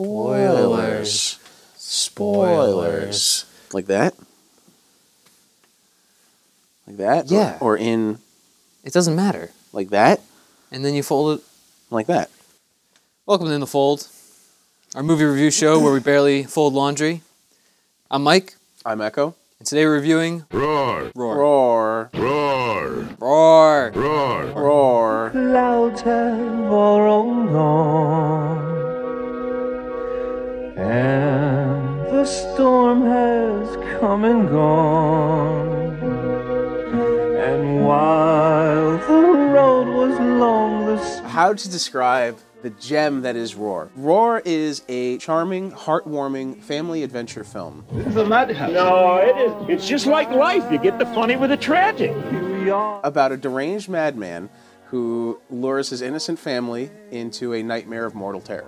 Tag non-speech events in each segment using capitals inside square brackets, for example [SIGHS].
Spoilers. Spoilers. Like that? Like that? Yeah. Or, or in It doesn't matter. like that? And then you fold it. Like that. Welcome to In the Fold, our movie review show where we barely fold laundry. I'm Mike, I'm Echo. and today we're reviewing Roar, Roar. Roar. roar, Roar. roar. Roar. clouds have all rolled on, and the storm has come and gone. And while the road was long, the How to describe the gem that is Roar? Roar is a charming, heartwarming family adventure film. This is a madhouse. No, it is. It's just like life. You get the funny with the tragic. we are. about a deranged madman who lures his innocent family into a nightmare of mortal terror.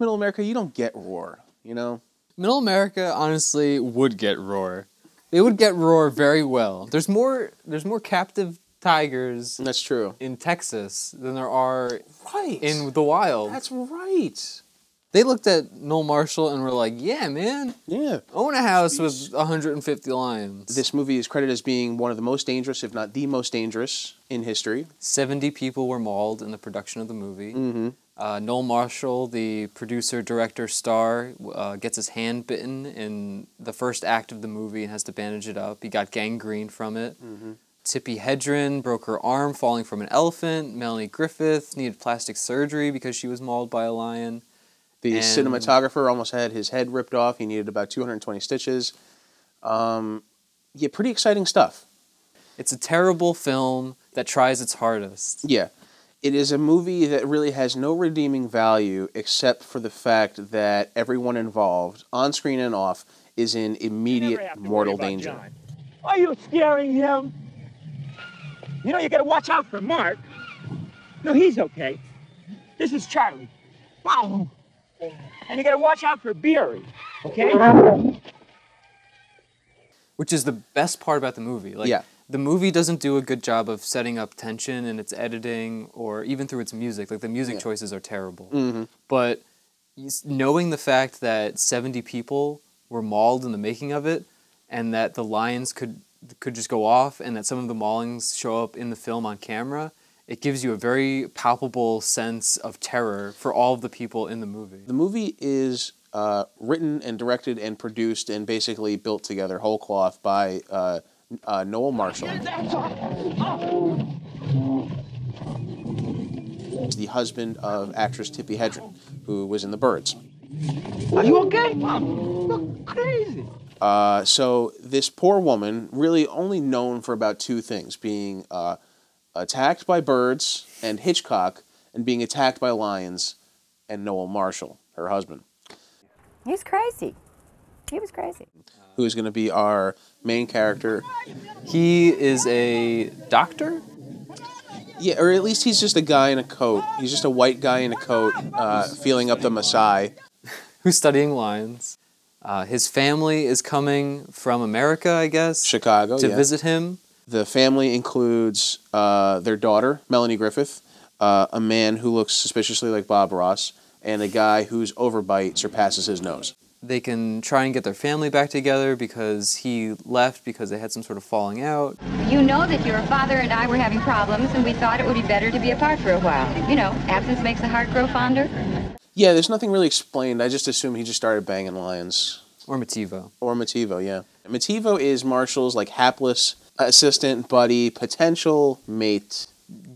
Middle America, you don't get Roar, you know? Middle America honestly would get Roar. They would get Roar very well. There's more there's more captive tigers That's true. in Texas than there are Right. in the wild. That's right. They looked at Noel Marshall and were like, "Yeah, man, Yeah. own a house with 150 lions." This movie is credited as being one of the most dangerous, if not the most dangerous, in history. 70 people were mauled in the production of the movie. Mm-hmm. Uh, Noel Marshall, the producer, director, star, uh, gets his hand bitten in the first act of the movie and has to bandage it up. He got gangrene from it. Mm-hmm. Tippi Hedren broke her arm falling from an elephant. Melanie Griffith needed plastic surgery because she was mauled by a lion. The And- cinematographer almost had his head ripped off. He needed about 220 stitches. Um, yeah, pretty exciting stuff. It's a terrible film that tries its hardest. Yeah. It is a movie that really has no redeeming value except for the fact that everyone involved, on screen and off, is in immediate have to worry mortal danger. John. Are you scaring him? You know, you gotta watch out for Mark. No, he's okay. This is Charlie. Wow. And you gotta watch out for Beery, okay? which is the best part about the movie. Like, Yeah. the movie doesn't do a good job of setting up tension in its editing or even through its music. Like the music Yeah. choices are terrible. Mm-hmm. But knowing the fact that 70 people were mauled in the making of it and that the lions could could just go off and that some of the maulings show up in the film on camera, it gives you a very palpable sense of terror for all of the people in the movie. The movie is uh, written and directed and produced and basically built together whole cloth by uh, uh, Noel Marshall, That's. The husband of actress Tippi Hedren, who was in The Birds. Are you okay? Mom, look crazy. Uh, so this poor woman, really only known for about two things: being uh, attacked by birds and Hitchcock, and being attacked by lions and Noel Marshall, her husband, He's crazy. He was crazy. who is going to be our main character. He is a doctor Yeah, or at least he's just a guy in a coat. He's just a white guy in a coat, uh, feeling up the Maasai. [LAUGHS] who's studying lions. Uh, his family is coming from America, I guess, Chicago. to yeah. visit him. The family includes uh, their daughter, Melanie Griffith, uh, a man who looks suspiciously like Bob Ross, and a guy whose overbite surpasses his nose. They can try and get their family back together because he left because they had some sort of falling out. You know that your father and I were having problems, and we thought it would be better to be apart for a while. You know, absence makes the heart grow fonder. Yeah, there's nothing really explained. I just assume he just started banging lions. Or Mativo. Or Mativo, yeah. Mativo is Marshall's like hapless assistant, buddy, potential mate.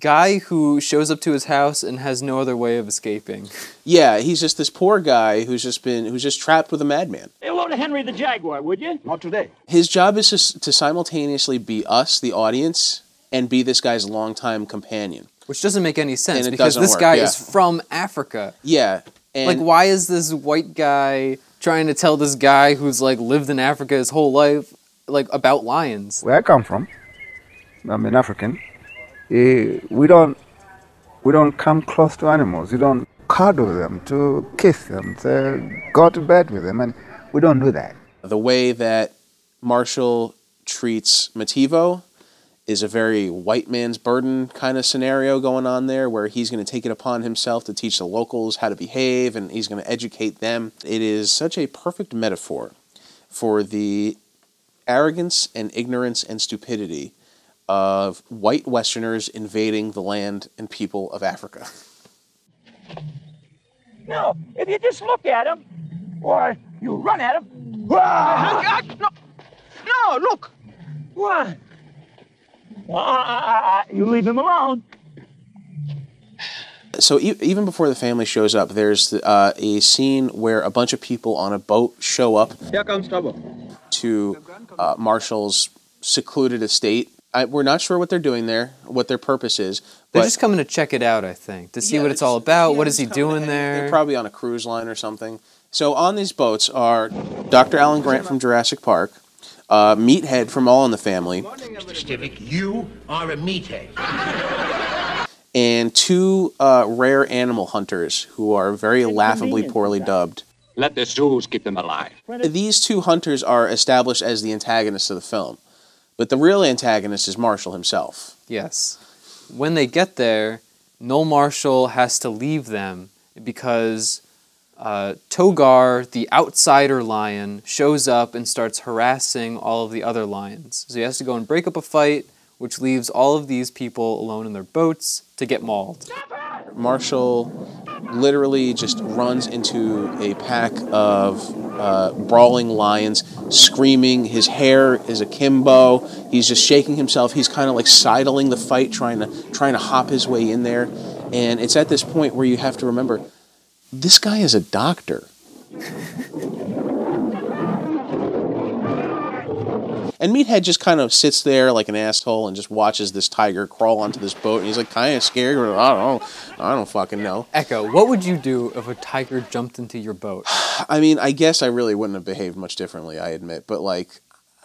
Guy who shows up to his house and has no other way of escaping. Yeah, he's just this poor guy who's just been who's just trapped with a madman. Say hello to Henry the Jaguar, would you? Not today. His job is just to simultaneously be us, the audience, and be this guy's longtime companion. Which doesn't make any sense And it because this work, guy yeah. is from Africa. Yeah, and like, why is this white guy trying to tell this guy who's like lived in Africa his whole life, like about lions? Where I come from, I'm an African. eh, we don't we don't come close to animals. You don't cuddle them, to kiss them, to go to bed with them, and we don't do that. the way that Marshall treats Mativo is a very white man's burden kind of scenario going on there where he's going to take it upon himself to teach the locals how to behave and he's going to educate them. It is such a perfect metaphor for the arrogance and ignorance and stupidity of white Westerners invading the land and people of Africa. No, if you just look at him, or you run at him. Ah! No, no, look. What? Uh, you leave him alone. So e- even before the family shows up, there's uh, a scene where a bunch of people on a boat show up Here comes trouble. To uh, Marshall's secluded estate. I, we're not sure what they're doing there, what their purpose is. They're just coming to check it out, I think, to see Yeah, what it's all about. yeah, what is he doing there? They're probably on a cruise line or something. So on these boats are Dr. Alan Grant from Jurassic Park, uh, Meathead from All in the Family, Mr. Stivic, you are a meathead. and two uh, rare animal hunters who are very laughably poorly dubbed. Let the zoos keep them alive. These two hunters are established as the antagonists of the film, but the real antagonist is Marshall himself. Yes. When they get there, Noel Marshall has to leave them because uh, Togar, the outsider lion, shows up and starts harassing all of the other lions. So he has to go and break up a fight, which leaves all of these people alone in their boats to get mauled. Marshall literally just runs into a pack of uh, brawling lions, screaming. His hair is akimbo. He's just shaking himself. He's kind of like sidling the fight, trying to trying to hop his way in there. And it's at this point where you have to remember, this guy is a doctor. And Meathead just kind of sits there like an asshole and just watches this tiger crawl onto this boat. And he's like kind of scared. Or, I don't know. I don't fucking know. Echo, what would you do if a tiger jumped into your boat? [SIGHS] I mean, I guess I really wouldn't have behaved much differently, I admit. But like,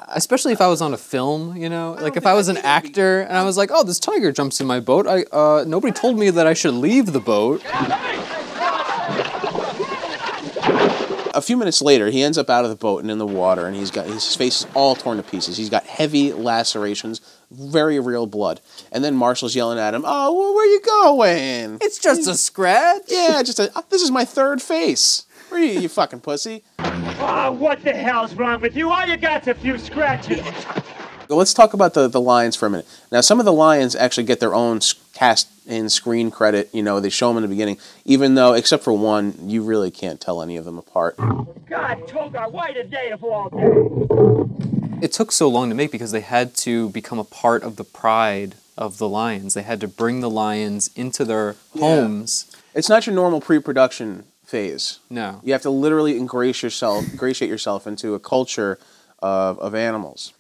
Especially if I was on a film, you know, like if I was an actor and I was like, "Oh, this tiger jumps in my boat." I uh, nobody told me that I should leave the boat. [LAUGHS] a few minutes later, he ends up out of the boat and in the water, and he's got his face is all torn to pieces. He's got heavy lacerations, very real blood. And then Marshall's yelling at him, "Oh, well, where you going?" It's just a scratch. Yeah, just a, uh, this is my third face. Where are you, you fucking pussy? Oh, what the hell's wrong with you? All you got's a few scratches. Let's talk about the, the lions for a minute. Now, some of the lions actually get their own s- cast in screen credit. You know, they show them in the beginning, even though, except for one, you really can't tell any of them apart. God, Togar, why today of all days? It took so long to make because they had to become a part of the pride of the lions. They had to bring the lions into their homes. It's not your normal pre-production phase. No. You have to literally ingratiate yourself, ingratiate yourself into a culture of, of animals.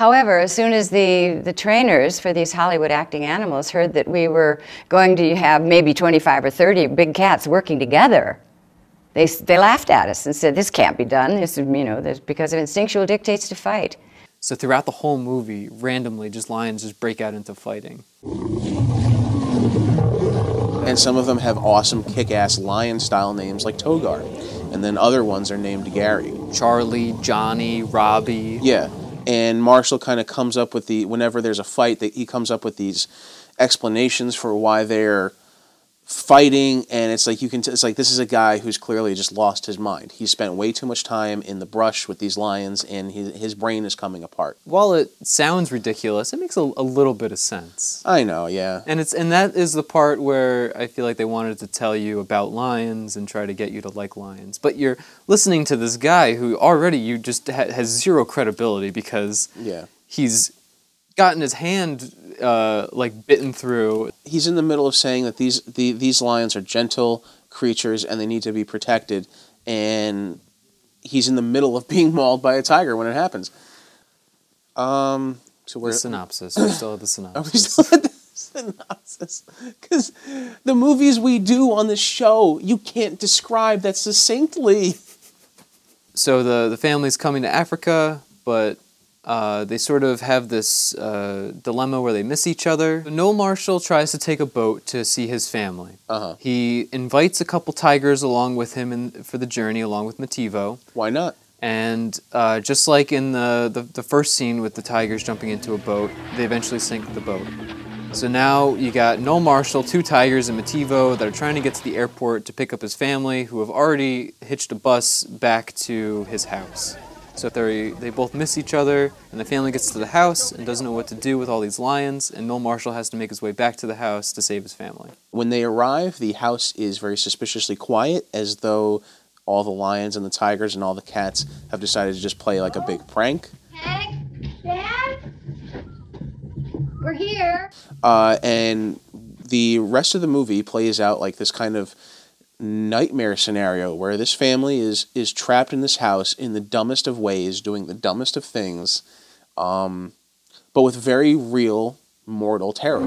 However, as soon as the, the trainers for these Hollywood acting animals heard that we were going to have maybe 25 or 30 big cats working together, they, they laughed at us and said, This can't be done. This is, you know, this, because of instinctual dictates to fight. So throughout the whole movie, randomly, just lions just break out into fighting. And some of them have awesome kick-ass lion-style names like Togar, and then other ones are named Gary. Charlie, Johnny, Robbie. Yeah, and Marshall kind of comes up with the whenever there's a fight, that he comes up with these explanations for why they're fighting, and it's like you can. T- it's like this is a guy who's clearly just lost his mind. He spent way too much time in the brush with these lions, and his his brain is coming apart. While it sounds ridiculous, it makes a, a little bit of sense. I know, yeah. And it's and that is the part where I feel like they wanted to tell you about lions and try to get you to like lions. But you're listening to this guy who already you just ha- has zero credibility because Yeah. he's gotten his hand uh, like bitten through. he's in the middle of saying that these the, these lions are gentle creatures and they need to be protected, and he's in the middle of being [LAUGHS] mauled by a tiger when it happens. Um, so we're the synopsis. We still have the are [LAUGHS] we still at the [LAUGHS] synopsis? Because the movies we do on the show, you can't describe that succinctly. so the the family's coming to Africa, but uh, they sort of have this uh, dilemma where they miss each other. Noel Marshall tries to take a boat to see his family. Uh-huh. He invites a couple tigers along with him in, for the journey, along with Mativo. Why not? And uh, just like in the, the, the first scene with the tigers jumping into a boat, they eventually sink the boat. So now you got Noel Marshall, two tigers, and Mativo that are trying to get to the airport to pick up his family, who have already hitched a bus back to his house. So they they both miss each other, and the family gets to the house and doesn't know what to do with all these lions, and Noel Marshall has to make his way back to the house to save his family. When they arrive, the house is very suspiciously quiet, as though all the lions and the tigers and all the cats have decided to just play like a big prank. Hank? Dad? We're here. Uh, and the rest of the movie plays out like this kind of nightmare scenario where this family is is trapped in this house in the dumbest of ways, doing the dumbest of things, um, but with very real mortal terror.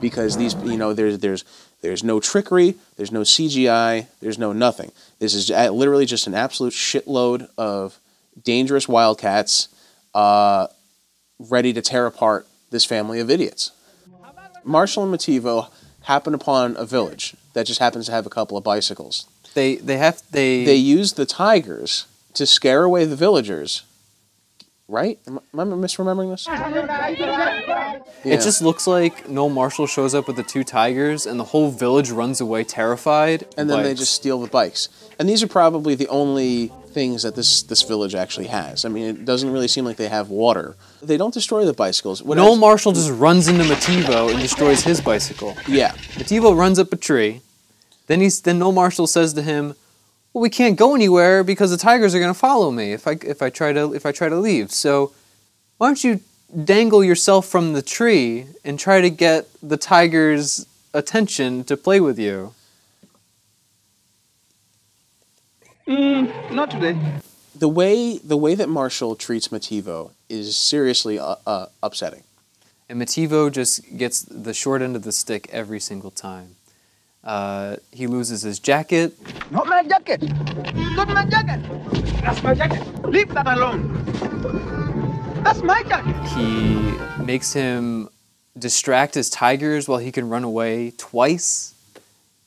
Because these, you know, there's there's there's no trickery, there's no CGI, there's no nothing. This is literally just an absolute shitload of dangerous wildcats uh, ready to tear apart this family of idiots. Marshall and Mativo happen upon a village that just happens to have a couple of bicycles. They they have they They use the tigers to scare away the villagers. Right? Am I am I misremembering this? It just looks like Noel Marshall shows up with the two tigers, and the whole village runs away terrified. and then they just steal the bikes. And these are probably the only things that this this village actually has. I mean, it doesn't really seem like they have water. They don't destroy the bicycles. What Noel else- Marshall just runs into Mativo and destroys his bicycle. Yeah. Mativo runs up a tree. Then he's then Noel Marshall says to him, "Well, we can't go anywhere because the tigers are going to follow me if I if I try to if I try to leave. So, why don't you dangle yourself from the tree and try to get the tigers' attention to play with you?" Mm, not today. The way the way that Marshall treats Mativo is seriously uh, uh, upsetting. And Mativo just gets the short end of the stick every single time. Uh, he loses his jacket. Not my jacket. Not my jacket. That's my jacket. Leave that alone. That's my jacket. He makes him distract his tigers while he can run away twice.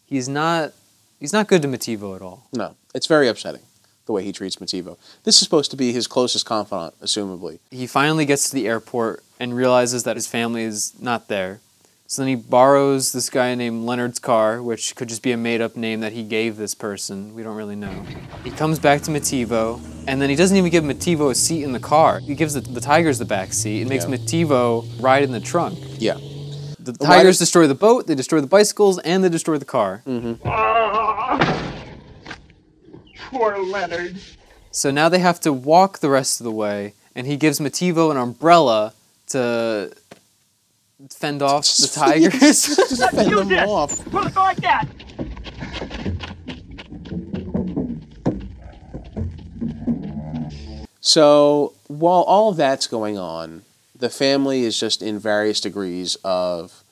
He's not he's not good to Mativo at all. No, it's very upsetting the way he treats Mativo. This is supposed to be his closest confidant, assumably. He finally gets to the airport and realizes that his family is not there. So then he borrows this guy named Leonard's car, which could just be a made up name that he gave this person. We don't really know. He comes back to Mativo, and then he doesn't even give Mativo a seat in the car. He gives the, the Tigers the back seat and makes Yeah. Mativo ride in the trunk. Yeah. The Tigers destroy the boat, they destroy the bicycles, and they destroy the car. Mm-hmm. Ah! [LAUGHS] Poor Leonard. So now they have to walk the rest of the way, and he gives Mativo an umbrella to fend off the [LAUGHS] tigers. [LAUGHS] Just fend them this. off. Pull it like that. So while all of that's going on, the family is just in various degrees of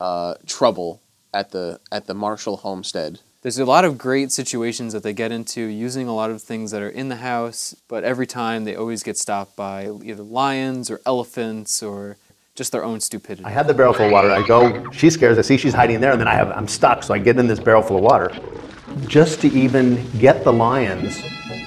uh, trouble at the at the Marshall homestead. There's a lot of great situations that they get into using a lot of things that are in the house, but every time they always get stopped by either lions or elephants or just their own stupidity. I have the barrel full of water. I go, she scares. I see she's hiding there, and then I have, I'm stuck. So I get in this barrel full of water, just to even get the lions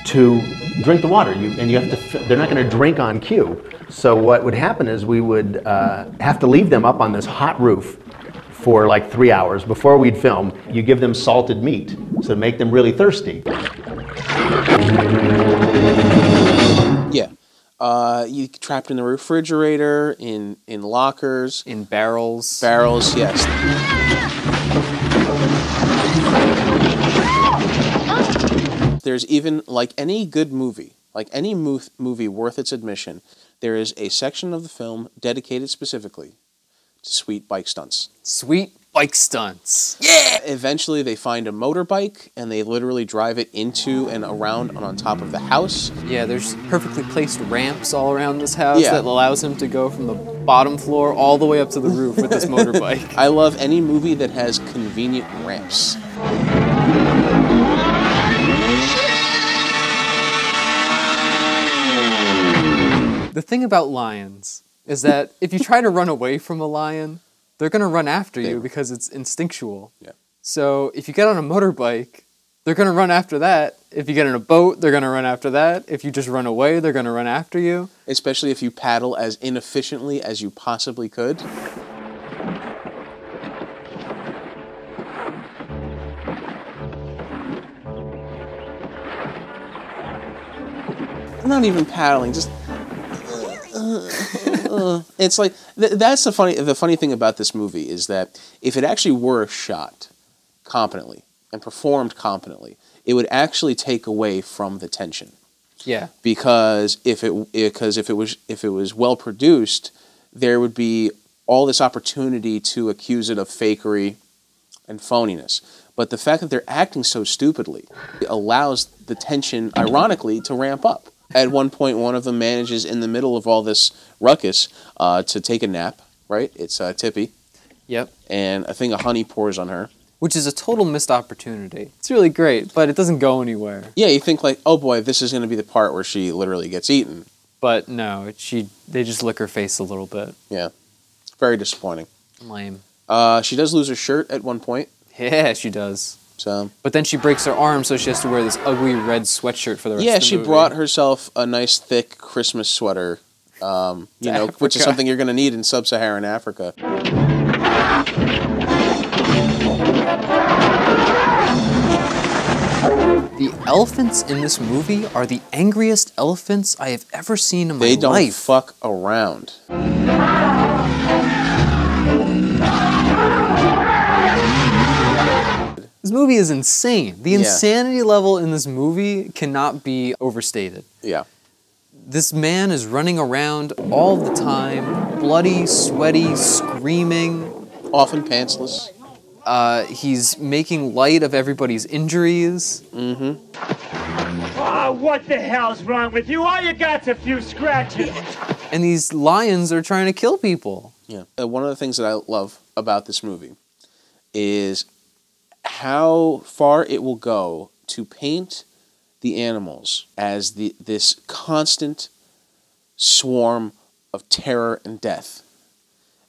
to drink the water. You, and you have to. They're not going to drink on cue. So what would happen is we would uh, have to leave them up on this hot roof for like three hours before we'd film. You give them salted meat, so to make them really thirsty. Yeah. Uh, you trapped in the refrigerator, in in lockers, in barrels. Barrels, yes. There's even like any good movie, like any mo- movie worth its admission, there is a section of the film dedicated specifically to sweet bike stunts. Sweet bike stunts. Yeah. Eventually, they find a motorbike and they literally drive it into and around and on top of the house. Yeah, there's perfectly placed ramps all around this house Yeah. that allows him to go from the bottom floor all the way up to the roof with this [LAUGHS] motorbike. I love any movie that has convenient ramps. The thing about lions is that if you try to run away from a lion, they're going to run after you because it's instinctual. Yeah. So if you get on a motorbike, they're gonna run after that. If you get in a boat, they're gonna run after that. If you just run away, they're gonna run after you. Especially if you paddle as inefficiently as you possibly could. Not even paddling, just. [LAUGHS] it's like th- that's the funny. The funny thing about this movie is that if it actually were shot competently and performed competently, it would actually take away from the tension Yeah. because if it because if it was if it was well produced, there would be all this opportunity to accuse it of fakery and phoniness. But the fact that they're acting so stupidly allows the tension, ironically, to ramp up. At one point, one of them manages, in the middle of all this ruckus, uh, to take a nap. Right? It's uh, Tippi, Yep. and a thing of honey pours on her. Which is a total missed opportunity. It's really great, but it doesn't go anywhere. Yeah, you think like, oh boy, this is going to be the part where she literally gets eaten. But no, she they just lick her face a little bit. Yeah, very disappointing. Lame. Uh, she does lose her shirt at one point. [LAUGHS] Yeah, she does. So But then she breaks her arm, so she has to wear this ugly red sweatshirt for the rest yeah, of the she movie. brought herself a nice thick Christmas sweater. Um, you [LAUGHS] know, which is something you're going to need in sub-Saharan Africa. The elephants in this movie are the angriest elephants I have ever seen in my life. They don't life. fuck around. This movie is insane. The Yeah. insanity level in this movie cannot be overstated. Yeah. This man is running around all the time, bloody, sweaty, screaming. Often pantsless. Uh, he's making light of everybody's injuries. Mm-hmm. Oh, what the hell's wrong with you? All you got's a few scratches. And these lions are trying to kill people. Yeah. Uh, one of the things that I love about this movie is how far it will go to paint the animals as the this constant swarm of terror and death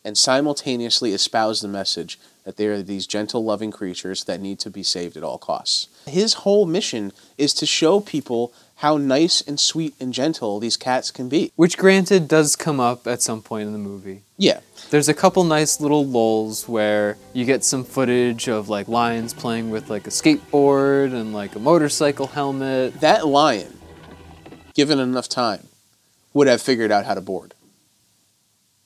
and simultaneously espouse the message that they are these gentle loving creatures that need to be saved at all costs. His whole mission is to show people how nice and sweet and gentle these cats can be. Which, granted, does come up at some point in the movie. Yeah. There's a couple nice little lulls where you get some footage of like lions playing with like a skateboard and like a motorcycle helmet. That lion, given enough time, would have figured out how to board.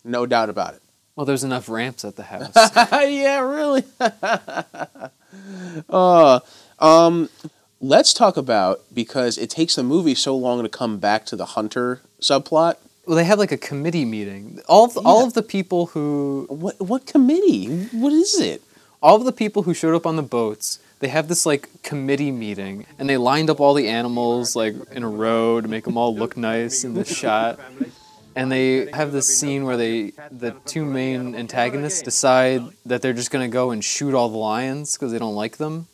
No doubt about it. Well, there's enough ramps at the house. [LAUGHS] yeah, really. [LAUGHS] uh, um, let's talk about because it takes the movie so long to come back to the hunter subplot. well, they have like a committee meeting. All of, all of the people who What what committee? What is it? all of the people who showed up on the boats, they have this like committee meeting, and they lined up all the animals like in a row to make them all look nice in this shot. And they have this scene where they, the two main antagonists, decide that they're just gonna go and shoot all the lions because they don't like them.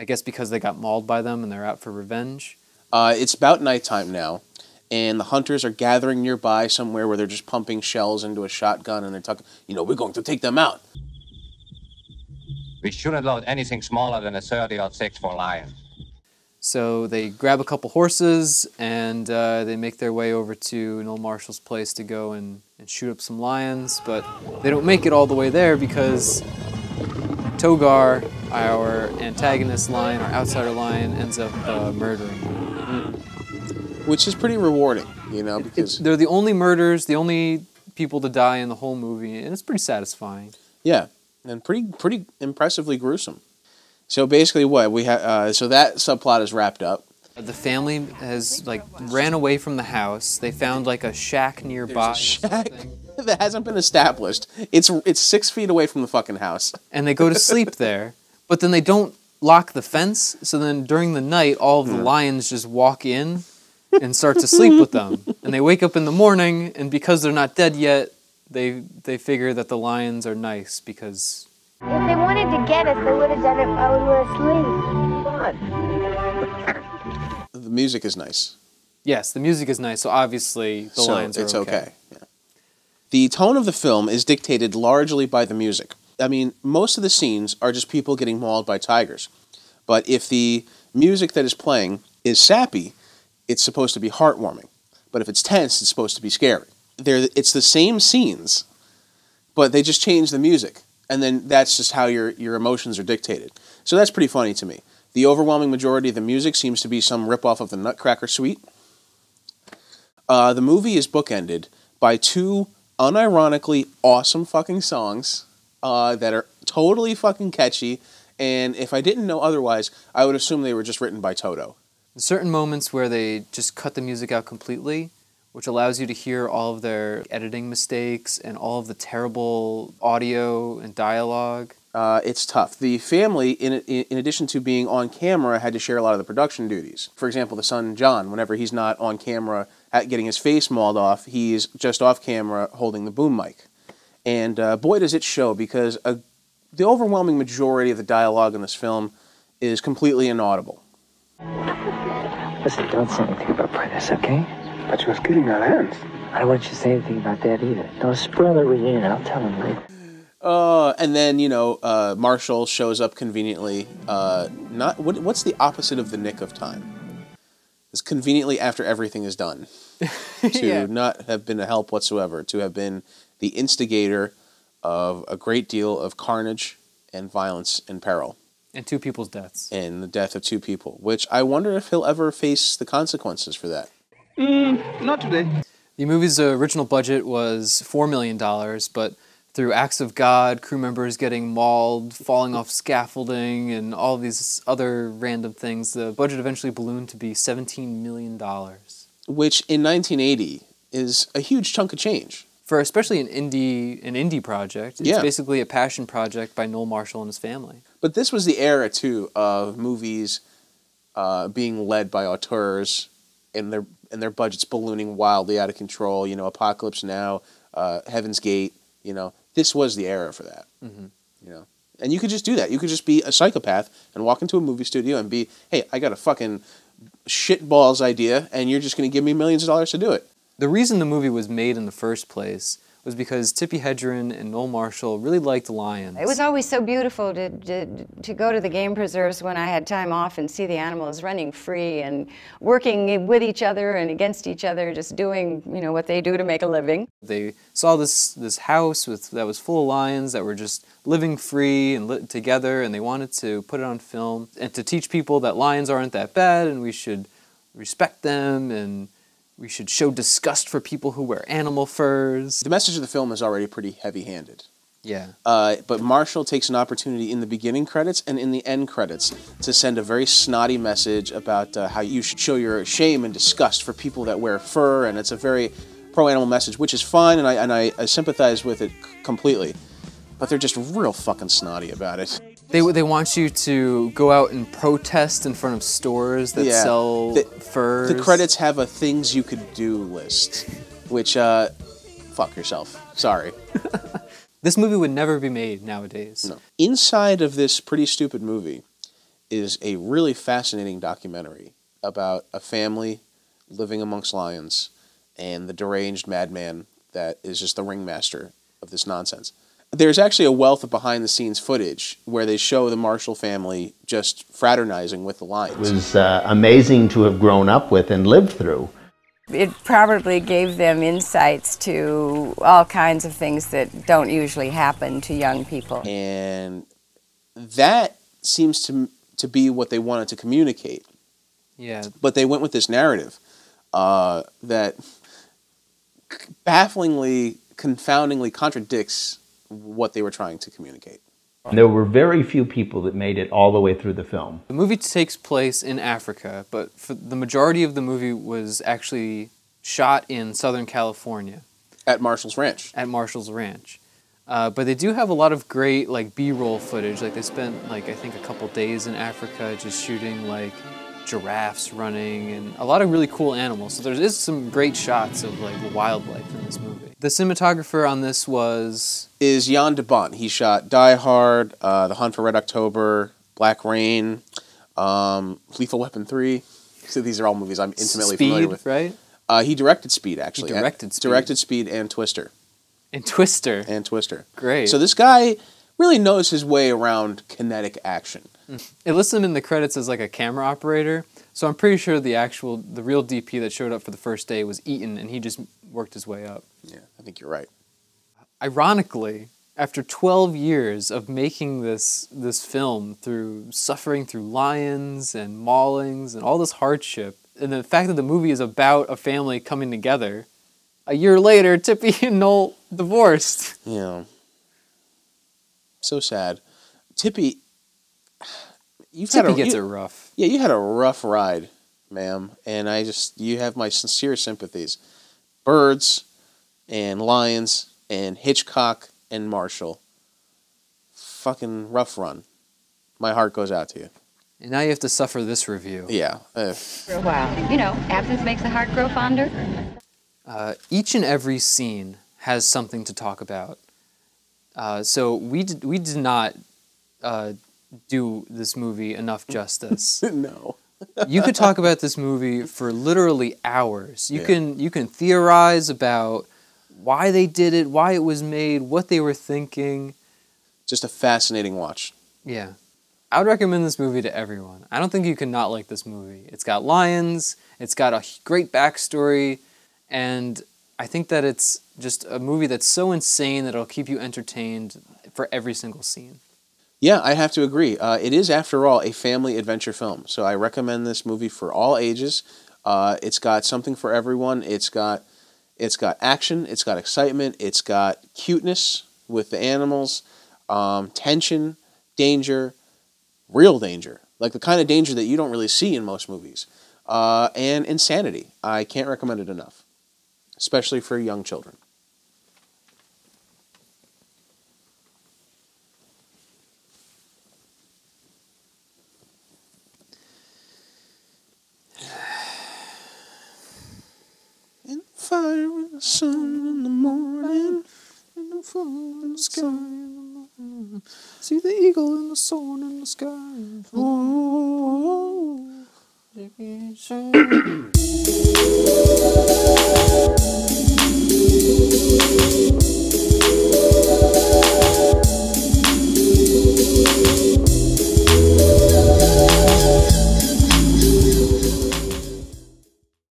I guess because they got mauled by them and they're out for revenge. Uh, it's about nighttime now, and the hunters are gathering nearby somewhere where they're just pumping shells into a shotgun, and they're talking. You know, we're going to take them out. We shouldn't load anything smaller than a 30 or 6 for lions. So they grab a couple horses and uh, they make their way over to Noel Marshall's place to go and, and shoot up some lions, but they don't make it all the way there because Togar, our antagonist lion, our outsider lion, ends up uh, murdering which is pretty rewarding, you know, because They're the only murders, the only people to die in the whole movie, and it's pretty satisfying. yeah, and pretty pretty impressively gruesome. So basically, what we have, uh, so that subplot is wrapped up. The family has like ran away from the house. They found like a shack nearby. A shack [LAUGHS] that hasn't been established. It's it's six feet away from the fucking house. and they go to sleep there. But then they don't lock the fence. So then during the night, all of the lions just walk in and start to sleep with them. [LAUGHS] And they wake up in the morning, and because they're not dead yet, they they figure that the lions are nice because If they wanted to get us, they would have done it while we were asleep. The music is nice. yes, the music is nice. So obviously the so lions are it's okay. okay. Yeah. The tone of the film is dictated largely by the music. I mean, most of the scenes are just people getting mauled by tigers. But if the music that is playing is sappy, it's supposed to be heartwarming. But if it's tense, it's supposed to be scary. They're, it's the same scenes, but they just change the music. And then that's just how your, your emotions are dictated. So that's pretty funny to me. The overwhelming majority of the music seems to be some ripoff of the Nutcracker Suite. Uh, the movie is bookended by two unironically awesome fucking songs uh, that are totally fucking catchy. And if I didn't know otherwise, I would assume they were just written by Toto. certain moments where they just cut the music out completely, which allows you to hear all of their editing mistakes and all of the terrible audio and dialogue. Uh, it's tough. The family, in, in addition to being on camera, had to share a lot of the production duties. For example, the son John, whenever he's not on camera at getting his face mauled off, he's just off camera holding the boom mic. And uh, boy, does it show because a, the overwhelming majority of the dialogue in this film is completely inaudible. Listen, don't say anything about Prentice, okay? But you was getting her hands. I don't want you to say anything about that either. Don't spoil the reunion. I'll tell him later. Uh, and then you know, uh, Marshall shows up conveniently. Uh, not what, what's the opposite of the nick of time? It's conveniently after everything is done. [LAUGHS] to Yeah. not have been a help whatsoever. To have been the instigator of a great deal of carnage and violence and peril. And two people's deaths. And the death of two people, which I wonder if he'll ever face the consequences for that. Mm, not today. The movie's original budget was $4 million, but through acts of God, crew members getting mauled, falling off scaffolding, and all these other random things, the budget eventually ballooned to be $17 million. Which in 1980 is a huge chunk of change. For especially an indie, an indie project, it's Yeah. basically a passion project by Noel Marshall and his family. But this was the era too of movies uh, being led by auteurs and their and their budgets ballooning wildly out of control. You know, Apocalypse Now, uh, Heaven's Gate. You know, this was the era for that. Mm-hmm. You know, and you could just do that. You could just be a psychopath and walk into a movie studio and be, hey, I got a fucking shitballs idea, and you're just going to give me millions of dollars to do it. The reason the movie was made in the first place was because Tippi Hedren and Noel Marshall really liked lions. It was always so beautiful to, to, to go to the game preserves when I had time off and see the animals running free and working with each other and against each other, just doing you know what they do to make a living. They saw this this house with that was full of lions that were just living free and li- together, and they wanted to put it on film and to teach people that lions aren't that bad and we should respect them and we should show disgust for people who wear animal furs. The message of the film is already pretty heavy-handed. Yeah. Uh, but Marshall takes an opportunity in the beginning credits and in the end credits to send a very snotty message about uh, how you should show your shame and disgust for people that wear fur, and it's a very pro-animal message, which is fine, and I and I, I sympathize with it c- completely. But they're just real fucking snotty about it. They, they want you to go out and protest in front of stores that Yeah. sell The- furs. The credits have a things you could do list, which uh, fuck yourself. Sorry. [LAUGHS] This movie would never be made nowadays. No. Inside of this pretty stupid movie is a really fascinating documentary about a family living amongst lions and the deranged madman that is just the ringmaster of this nonsense. There's actually a wealth of behind the scenes footage where they show the Marshall family just fraternizing with the Lions. It was uh, amazing to have grown up with and lived through. It probably gave them insights to all kinds of things that don't usually happen to young people. And that seems to to be what they wanted to communicate. Yeah. But they went with this narrative uh, that bafflingly, confoundingly contradicts what they were trying to communicate. There were very few people that made it all the way through the film. The movie takes place in Africa, but for the majority of the movie was actually shot in Southern California. At Marshall's Ranch. At Marshall's Ranch. Uh, but they do have a lot of great like B-roll footage. Like they spent like I think a couple days in Africa just shooting like giraffes running and a lot of really cool animals. So there is some great shots of like wildlife in this movie. The cinematographer on this was Is Jan de Bont. He shot Die Hard, uh, The Hunt for Red October, Black Rain, um, Lethal Weapon 3. So these are all movies I'm intimately familiar Speed, with. right? Uh, he directed Speed, actually. directed Speed. Directed Speed and Twister. And Twister. And Twister. Great. So this guy really knows his way around kinetic action. It lists him in the credits as like a camera operator, so I'm pretty sure the actual, the real DP that showed up for the first day was Eaton, and he just worked his way up. Yeah, I think you're right. Ironically, after 12 years of making this this film through suffering through lions and maulings and all this hardship, and the fact that the movie is about a family coming together, a year later, Tippi [LAUGHS] and Noel divorced. Yeah. So sad. Tippi, you've had a, gets you- it rough. Yeah, you had a rough ride, ma'am, and I just you have my sincere sympathies. Birds and lions and Hitchcock and Marshall. Fucking rough run. My heart goes out to you. And now you have to suffer this review. Yeah. uh, For a while. You know, absence makes the heart grow fonder. Uh, each and every scene has something to talk about. Uh, so we did, we did not uh, do this movie enough justice. [LAUGHS] no. you could talk about this movie for literally hours. You Yeah. can you can theorize about why they did it, why it was made, what they were thinking. Just a fascinating watch. Yeah. I would recommend this movie to everyone. I don't think you can not like this movie. It's got lions, it's got a great backstory, and I think that it's just a movie that's so insane that it'll keep you entertained for every single scene. Yeah, I have to agree. Uh, it is, after all, a family adventure film. So I recommend this movie for all ages. Uh, it's got something for everyone. It's got it's got action. It's got excitement. It's got cuteness with the animals, um, tension, danger, real danger, like the kind of danger that you don't really see in most movies, uh, and insanity. I can't recommend it enough, especially for young children. And fire in the sun in the morning, and the fire in the sky in the morning. See the eagle and the sun in the sky. Oh. Oh.